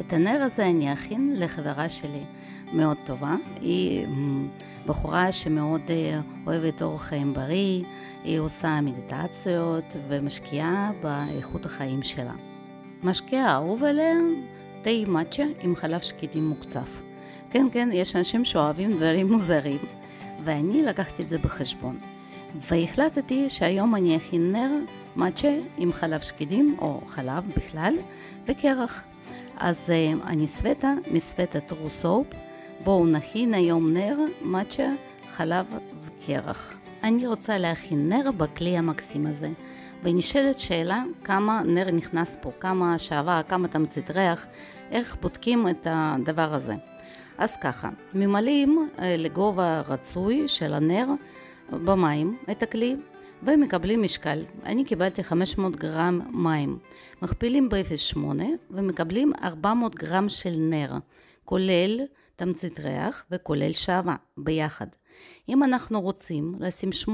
את הנר הזה אני אכין לחברה שלי מאוד טובה. היא בחורה שמאוד אוהבת אורח חיים בריא, היא עושה מדיטציות ומשקיעה באיכות החיים שלה. משקה האהוב עליה, תה מאצ'ה עם חלב שקדים מוקצף. כן, כן, יש אנשים שאוהבים דברים מוזרים, ואני לקחתי את זה בחשבון. והחלטתי שהיום אני אכין נר מאצ'ה עם חלב שקדים, או חלב בכלל, וקרח. אז אני סווטה מסווטה טרו בואו נכין היום נר מאצ'ה, חלב וקרח. אני רוצה להכין נר בכלי המקסים הזה. ונשאלת שאלה כמה נר נכנס פה, כמה שעבה, כמה תמצית ריח, איך בודקים את הדבר הזה. אז ככה, ממלאים לגובה רצוי של הנר במים את הכלי ומקבלים משקל. אני קיבלתי 500 גרם מים. מכפילים ב-0.8 ומקבלים 400 גרם של נר, כולל תמצית ריח וכולל שעבה ביחד. אם אנחנו רוצים לשים 8%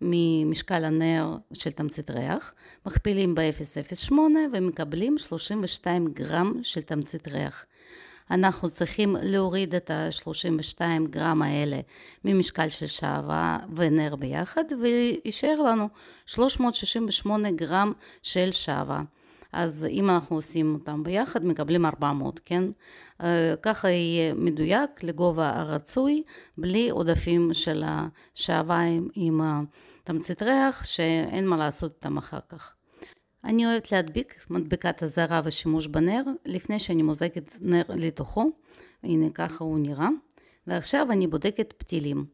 ממשקל הנר של תמצית ריח, מכפילים ב-0.08 ומקבלים 32 גרם של תמצית ריח. אנחנו צריכים להוריד את ה-32 גרם האלה ממשקל של שעווה ונר ביחד, ויישאר לנו 368 גרם של שעווה. אז אם אנחנו עושים אותם ביחד, מקבלים 400, כן? ככה יהיה מדויק לגובה הרצוי, בלי עודפים של השעווה עם תמצית ריח, שאין מה לעשות איתם אחר כך. אני אוהבת להדביק מדבקת אזהרה ושימוש בנר, לפני שאני מוזגת נר לתוכו, הנה ככה הוא נראה, ועכשיו אני בודקת פתילים.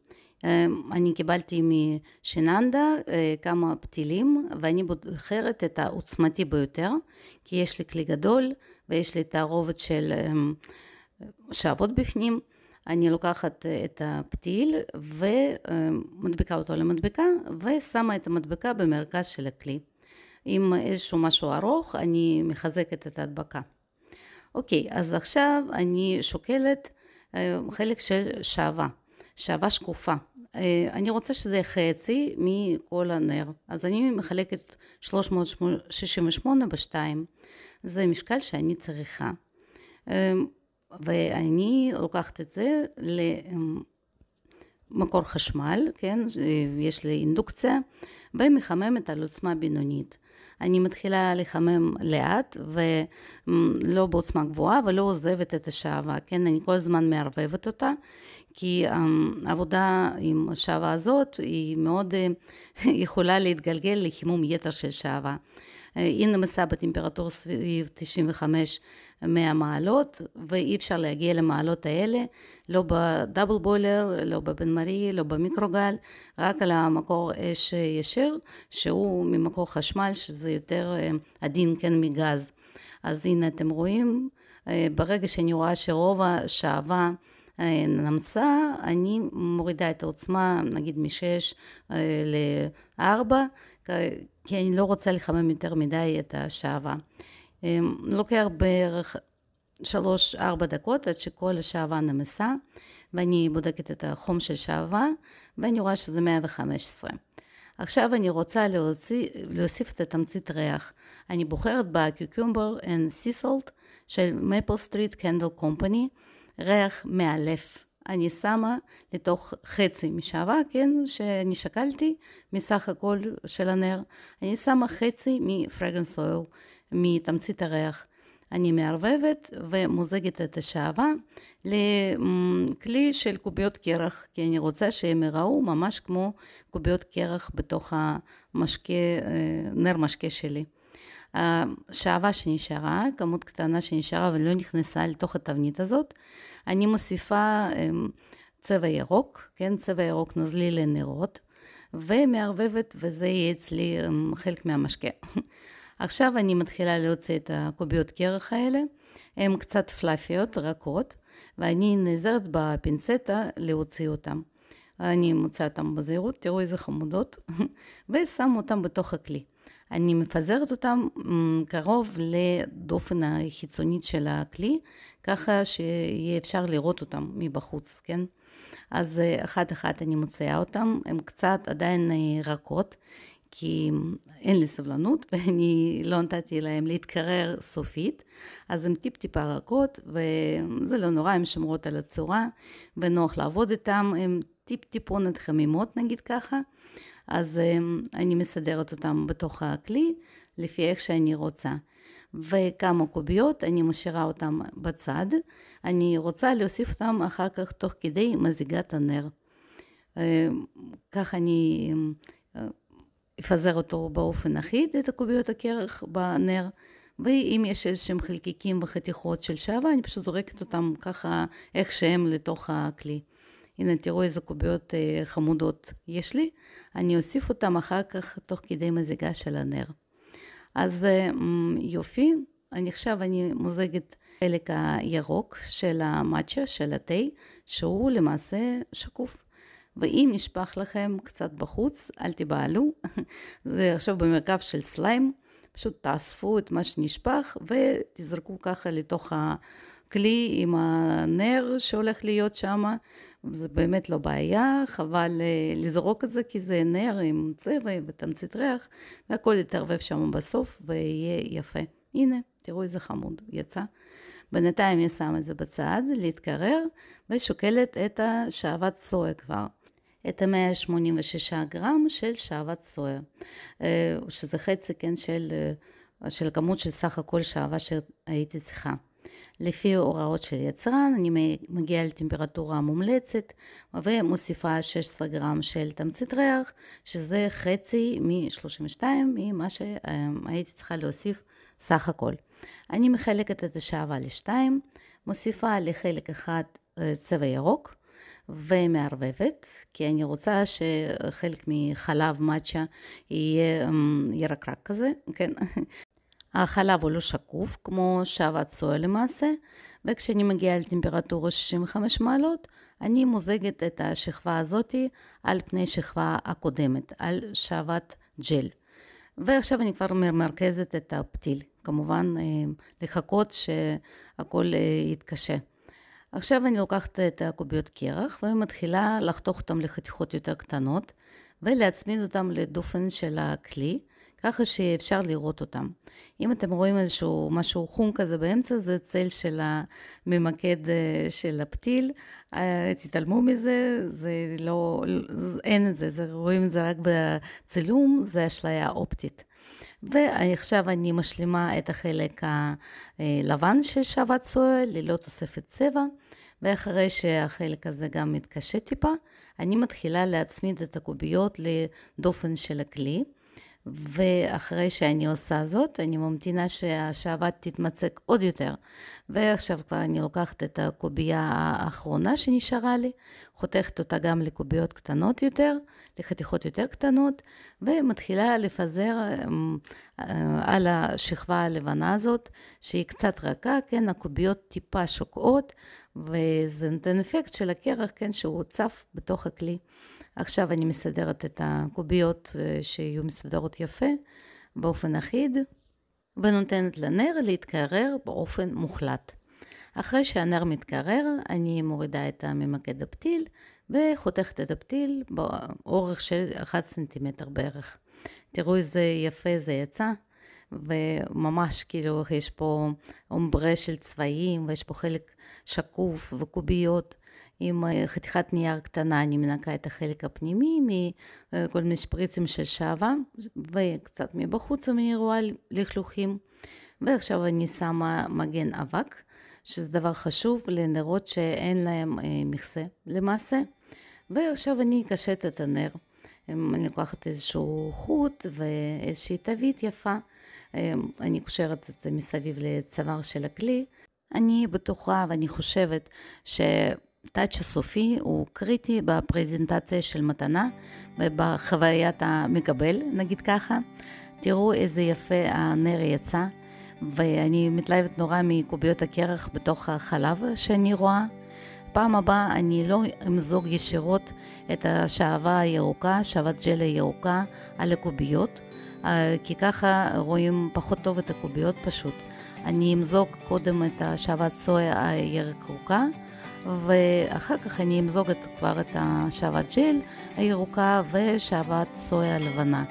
אני קיבלתי משיננדה כמה פתילים ואני בוחרת את העוצמתי ביותר כי יש לי כלי גדול ויש לי תערובת של שעבות בפנים. אני לוקחת את הפתיל ומדביקה אותו למדבקה ושמה את המדבקה במרכז של הכלי עם איזשהו משהו ארוך אני מחזקת את ההדבקה אוקיי אז עכשיו אני שוקלת חלק של שעווה שעווה שקופה. אני רוצה שזה חצי מכל הנר, אז אני מחלקת 368 בשתיים. זה משקל שאני צריכה. ואני לוקחת את זה למקור חשמל, כן, יש לי אינדוקציה, ומחממת על עוצמה בינונית. אני מתחילה לחמם לאט ולא בעוצמה גבוהה ולא עוזבת את השעווה, כן, אני כל הזמן מערבבת אותה, כי העבודה עם השעווה הזאת היא מאוד יכולה להתגלגל לחימום יתר של שעווה. היא נמסה בטמפרטורה סביב 95 100 מעלות ואי אפשר להגיע למעלות האלה לא בדאבל בוילר, לא בבן מרי, לא במיקרוגל, רק על המקור אש ישיר שהוא ממקור חשמל שזה יותר עדין כן מגז. אז הנה אתם רואים, ברגע שאני רואה שרוב השעווה נמסה, אני מורידה את העוצמה נגיד מ-6 ל-4 כי אני לא רוצה לחמם יותר מדי את השעווה. לוקח בערך 3-4 דקות עד שכל השעווה נמסה ואני בודקת את החום של שעווה ואני רואה שזה 115. עכשיו אני רוצה להוציא, להוסיף את התמצית ריח. אני בוחרת ב cucumber and salt של Maple Street Candle Company, ריח מאלף. אני שמה לתוך חצי משעווה, כן, שאני שקלתי מסך הכל של הנר, אני שמה חצי מ fragrance oil, מתמצית הריח. אני מערבבת ומוזגת את השעווה לכלי של קוביות קרח, כי אני רוצה שהם יראו ממש כמו קוביות קרח בתוך המשקה, נר משקה שלי. השעווה שנשארה, כמות קטנה שנשארה ולא נכנסה לתוך התבנית הזאת, אני מוסיפה צבע ירוק, כן, צבע ירוק נוזלי לנרות, ומערבבת וזה יהיה אצלי חלק מהמשקה. עכשיו אני מתחילה להוציא את הקוביות קרח האלה, הן קצת פלאפיות, רכות, ואני נעזרת בפינצטה להוציא אותן. אני מוצאה אותן בזהירות, תראו איזה חמודות, ושם אותן בתוך הכלי. אני מפזרת אותם קרוב לדופן החיצונית של הכלי, ככה שיהיה אפשר לראות אותם מבחוץ, כן? אז אחת אחת אני מוציאה אותם, הן קצת עדיין רכות, כי אין לי סבלנות ואני לא נתתי להם להתקרר סופית, אז הן טיפ-טיפה רכות וזה לא נורא, הן שומרות על הצורה ונוח לעבוד איתן, הן טיפ-טיפונת חמימות נגיד ככה, אז אני מסדרת אותן בתוך הכלי לפי איך שאני רוצה. וכמה קוביות, אני משאירה אותן בצד, אני רוצה להוסיף אותן אחר כך תוך כדי מזיגת הנר. ככה אני אפזר אותו באופן אחיד, את הקוביות הקרח בנר, ואם יש איזשהם חלקיקים וחתיכות של שעווה, אני פשוט זורקת אותם ככה איך שהם לתוך הכלי. הנה תראו איזה קוביות אה, חמודות יש לי, אני אוסיף אותם אחר כך תוך כדי מזיגה של הנר. אז אה, יופי, אני עכשיו אני מוזגת חלק הירוק של המאצ'ה, של התה, שהוא למעשה שקוף. ואם נשפך לכם קצת בחוץ, אל תיבהלו, זה עכשיו במרכב של סליים, פשוט תאספו את מה שנשפך ותזרקו ככה לתוך הכלי עם הנר שהולך להיות שם, זה באמת לא בעיה, חבל אה, לזרוק את זה כי זה נר עם צבע ותמצית ריח, והכל יתערבב שם בסוף ויהיה יפה. הנה, תראו איזה חמוד, יצא. בינתיים אני שם את זה בצד, להתקרר, ושוקלת את השעבת סויה כבר. את ה-186 גרם של שעבת סויה, אה, שזה חצי, כן, של, אה, של כמות של סך הכל שעבה שהייתי צריכה. לפי הוראות של יצרן, אני מגיעה לטמפרטורה מומלצת ומוסיפה 16 גרם של תמצית ריח, שזה חצי מ-32 ממה שהייתי צריכה להוסיף סך הכל. אני מחלקת את השעבה לשתיים, מוסיפה לחלק אחד אה, צבע ירוק, ומערבבת, כי אני רוצה שחלק מחלב מאצ'ה יהיה אמ, ירקרק כזה, כן? החלב הוא לא שקוף, כמו שעבת סויה למעשה, וכשאני מגיעה לטמפרטורה 65 מעלות, אני מוזגת את השכבה הזאתי על פני שכבה הקודמת, על שעבת ג'ל. ועכשיו אני כבר מרכזת את הפתיל, כמובן אה, לחכות שהכל אה, יתקשה. עכשיו אני לוקחת את הקוביות קרח ומתחילה לחתוך אותן לחתיכות יותר קטנות ולהצמיד אותן לדופן של הכלי, ככה שאפשר לראות אותם. אם אתם רואים איזשהו משהו חום כזה באמצע, זה צל של הממקד אה, של הפתיל, אה, תתעלמו מזה, זה לא, אין את זה, זה רואים את זה רק בצילום, זה אשליה אופטית. ועכשיו אני משלימה את החלק הלבן של שבת סויה ללא תוספת צבע, ואחרי שהחלק הזה גם מתקשה טיפה, אני מתחילה להצמיד את הקוביות לדופן של הכלי. ואחרי שאני עושה זאת, אני ממתינה שהשעבת תתמצק עוד יותר. ועכשיו כבר אני לוקחת את הקובייה האחרונה שנשארה לי, חותכת אותה גם לקוביות קטנות יותר, לחתיכות יותר קטנות, ומתחילה לפזר אמ, אה, על השכבה הלבנה הזאת, שהיא קצת רכה, כן, הקוביות טיפה שוקעות, וזה נותן אפקט של הקרח, כן, שהוא צף בתוך הכלי. עכשיו אני מסדרת את הקוביות אה, שיהיו מסודרות יפה, באופן אחיד, ונותנת לנר להתקרר באופן מוחלט. אחרי שהנר מתקרר, אני מורידה את הממקד הפתיל וחותכת את הפתיל באורך של 1 סנטימטר בערך. תראו איזה יפה זה יצא, וממש כאילו יש פה אומברה של צבעים, ויש פה חלק שקוף וקוביות. עם אה, חתיכת נייר קטנה, אני מנקה את החלק הפנימי מכל מיני שפריצים של שעווה, וקצת מבחוץ אני רואה לכלוכים. ועכשיו אני שמה מגן אבק, שזה דבר חשוב לנרות שאין להם אה, מכסה למעשה. ועכשיו אני אקשט את הנר. אני לוקחת איזשהו חוט ואיזושהי תווית יפה. אה, אני קושרת את זה מסביב לצוואר של הכלי. אני בטוחה ואני חושבת ש... הטאץ' הסופי הוא קריטי בפרזנטציה של מתנה ובחוויית המקבל, נגיד ככה. תראו איזה יפה הנר יצא, ואני מתלהבת נורא מקוביות הקרח בתוך החלב שאני רואה. פעם הבאה אני לא אמזוג ישירות את השעווה הירוקה, שעוות ג'ל הירוקה, על הקוביות, אה, כי ככה רואים פחות טוב את הקוביות פשוט. אני אמזוג קודם את השעוות סויה הירקרוקה, ואחר כך אני אמזוג את, כבר את השעבת ג'ל הירוקה ושעבת סויה לבנה.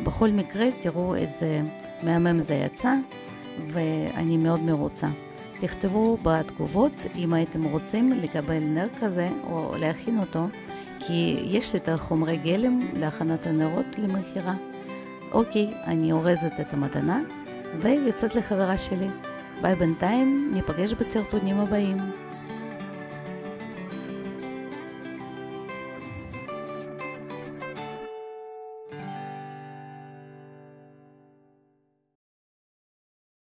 בכל מקרה, תראו איזה מהמם זה יצא, ואני מאוד מרוצה. תכתבו בתגובות אם הייתם רוצים לקבל נר כזה או להכין אותו, כי יש לי את החומרי גלם להכנת הנרות למכירה. אוקיי, אני אורזת את המתנה ויוצאת לחברה שלי. ביי בינתיים, ניפגש בסרטונים הבאים.